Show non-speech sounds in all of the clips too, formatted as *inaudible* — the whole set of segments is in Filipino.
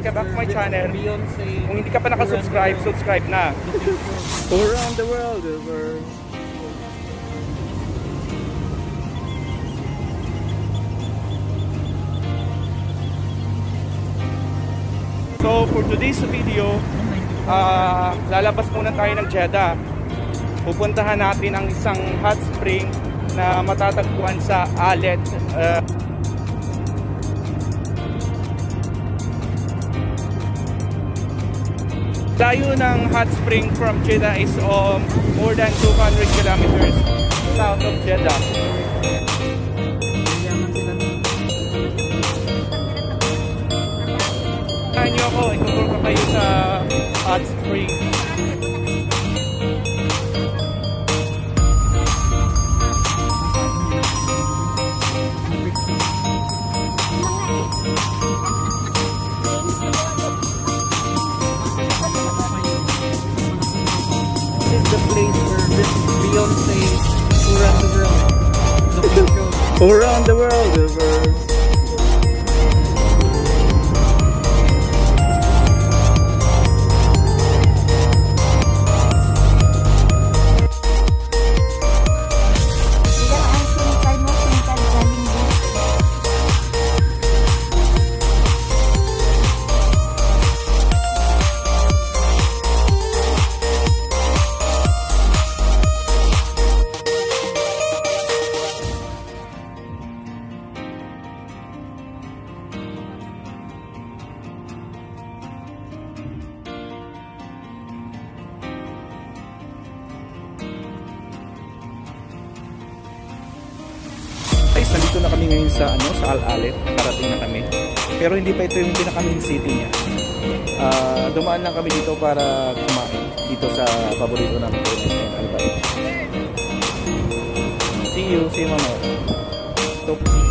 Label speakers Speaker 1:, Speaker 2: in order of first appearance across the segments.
Speaker 1: Welcome back to my channel. Kung hindi ka pa nakasubscribe, subscribe na.
Speaker 2: Around the world, over.
Speaker 1: So for today's video, uh, lalabas muna tayo ng Jeddah. Pupuntahan natin ang isang hot spring na matatagpuan sa Alet. Uh, Layo ng hot spring from Jeddah is um, more than 200 kilometers south of Jeddah. Samahan niyo ako, ituturo ko kayo sa hot spring.
Speaker 2: Around the world,
Speaker 1: nandito na kami ngayon sa ano sa Al-Alet. Parating na kami. Pero hindi pa ito yung pinaka main city niya. Ah, dumaan lang kami dito para kumain dito sa paborito namin ng Albay. See you, see you mamaya. Ito.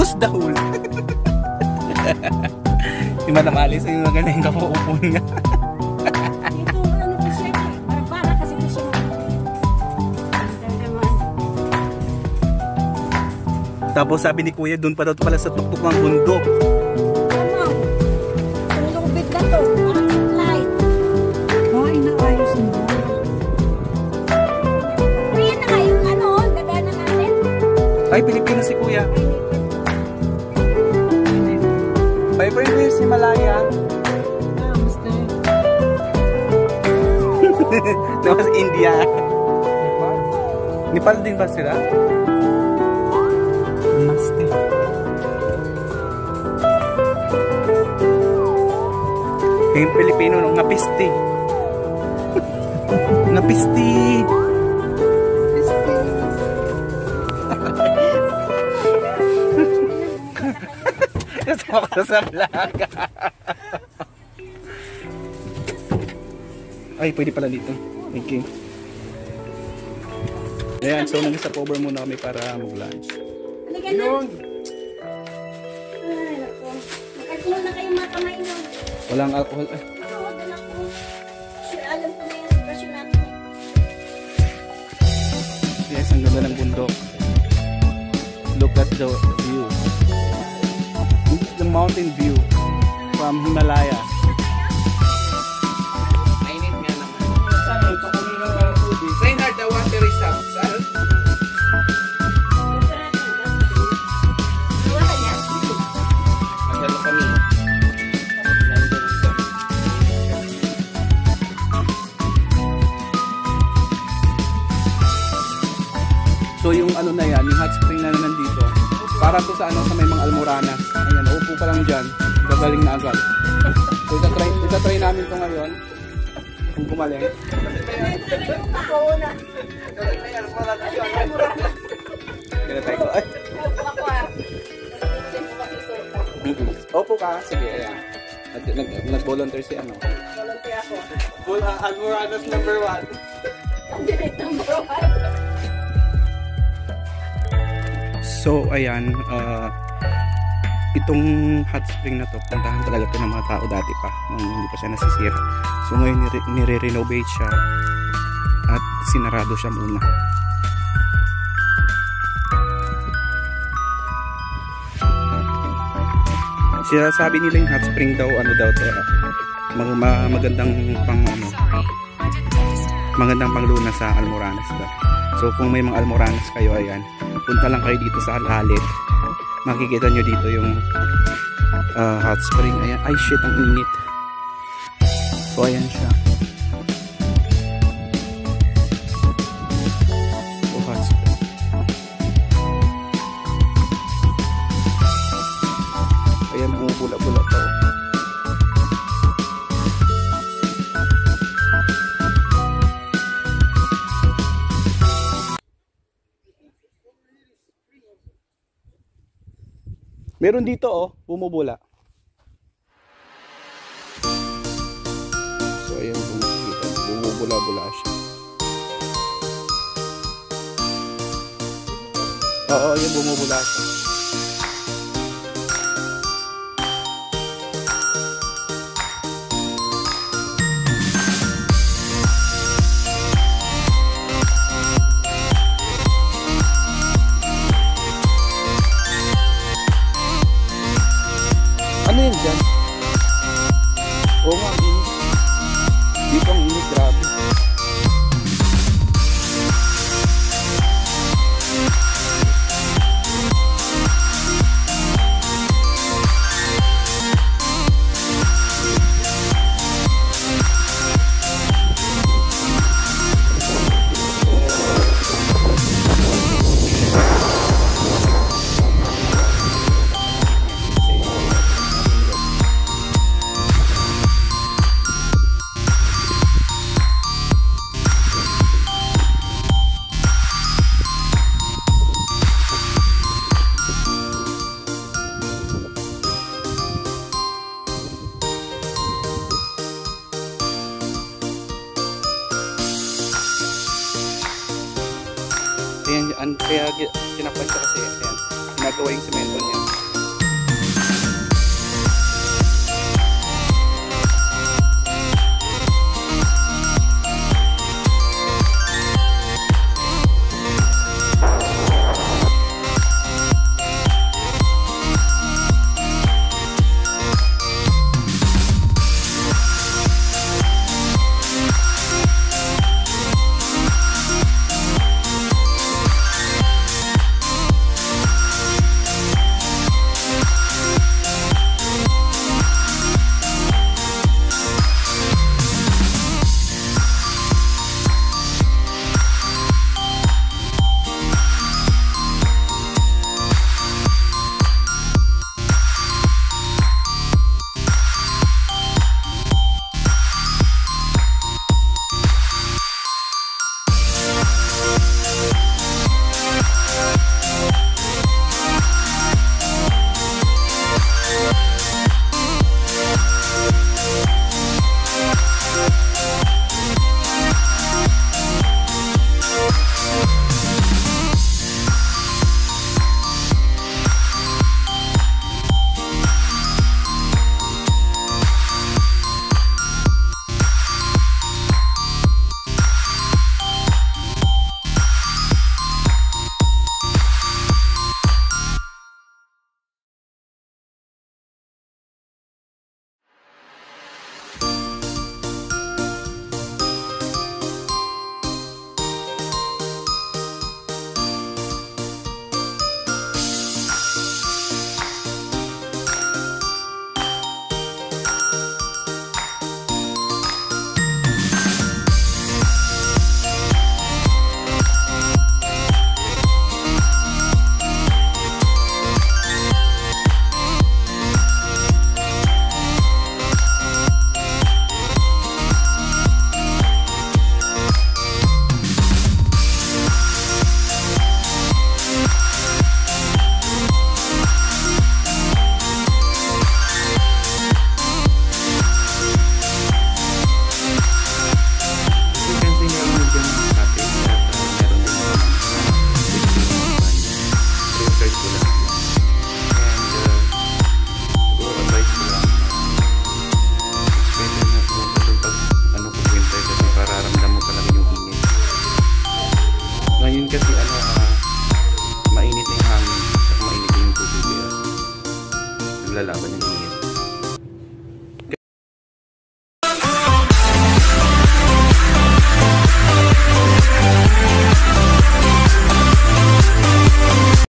Speaker 2: Who's the whole? *laughs* Yung matamalis yung maganda yung kapuupo niya.
Speaker 1: Dito, ano po siya, para kasi po siya.
Speaker 2: Tapos sabi ni kuya, doon pa daw pala sa tuktok ng bundok.
Speaker 1: Ano? Ang lubid na to, light.
Speaker 3: Oh, inaayos mo.
Speaker 1: Kaya na nga yung ano, dagana natin.
Speaker 2: Ay, Pilipino si kuya. Favorite ko yung si Malaya.
Speaker 3: Ah, basta. *laughs*
Speaker 2: Tapos India. Nepal din ba sila?
Speaker 3: Maste.
Speaker 2: Yung Pilipino nung ngapisti. *laughs* ngapisti. Ko sa vlog. Ay, pwede pala dito. Thank you. Ayan, so nag-stop over muna kami para mag-lunch.
Speaker 1: Halika na. Ay, nako. Magkakulo na kayong mga kamay nyo.
Speaker 2: Walang alcohol. Ay,
Speaker 1: Oo, doon ako. Sure, alam ko na yung sitwasyon natin.
Speaker 2: yes, ang ganda ng bundok. Look at the view. The mountain view from Himalaya. Mainit nga naman. Saan? Ito kunin ng tubig. Reinhard, the water is up. Saan? So yung ano na yan, yung hot spring na nandito, para to sa ano gagaling na agad. So *laughs* itatry, itatry namin to ngayon. Kung gumaling.
Speaker 1: Ako na.
Speaker 2: Kaya tayo. Ay.
Speaker 1: Ako ah. Kasi mo kasi suot.
Speaker 2: Mm-mm. Opo ka, sige, ayan. Nag, nag, nag-volunteer si ano.
Speaker 1: Volunteer ako.
Speaker 2: Full uh, Almoranas number one.
Speaker 1: Direct *laughs* number one.
Speaker 2: So, ayan, uh, itong hot spring na to, puntahan talaga to ng mga tao dati pa, nung hindi pa siya nasisira. So, ngayon nire- nire-renovate siya at sinarado siya muna. Siya sabi nila yung hot spring daw, ano daw to, mag, ma- magandang pang ano, magandang panglunas sa Almoranas daw. So kung may mga Almoranas kayo, ayan, punta lang kayo dito sa Alalit. Makikita nyo dito yung ah, hot spring. Ayan, ay shit, ang init. So ayan siya. Meron dito oh, bumubula. So ayan, bumubula, bumubula-bula siya. Oo, ayan bumubula siya. Siya kasi. Ayan.
Speaker 4: Nagawa yung semento niya.